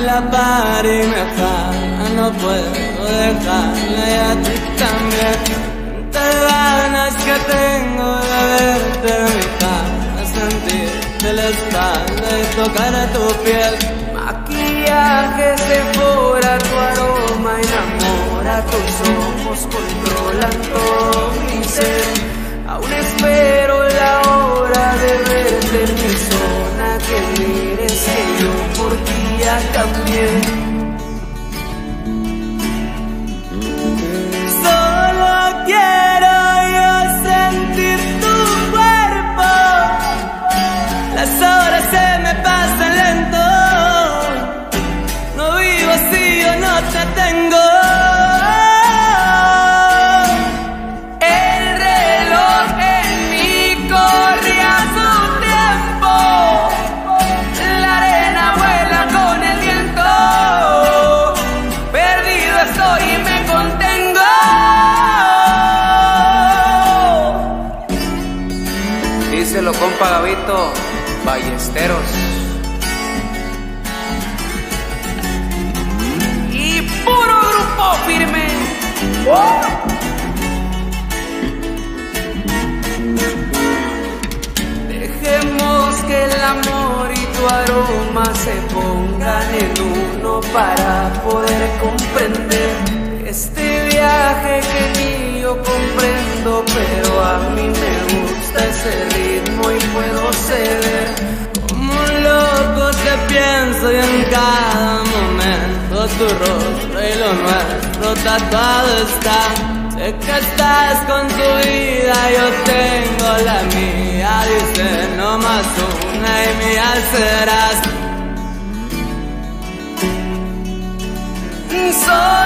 la par y me jala, no puedo dejarla y a ti también. Te ganas que tengo de verte en mi cara, sentirte la espalda y tocar a tu piel. Maquillaje se fora tu aroma enamora tus ojos, controlan todo mi ser. Aún espero la hora de verte en mi zona, que ti Gavito, Ballesteros. y puro grupo firme. Dejemos que el amor y tu aroma se pongan en uno para poder comprender este viaje que ni yo pero a mí me gusta ese ritmo y puedo ceder. Como un loco te pienso y en cada momento tu rostro y lo nuestro tatuado está. Sé que estás con tu vida, yo tengo la mía. Dice no más una y mía serás. Soy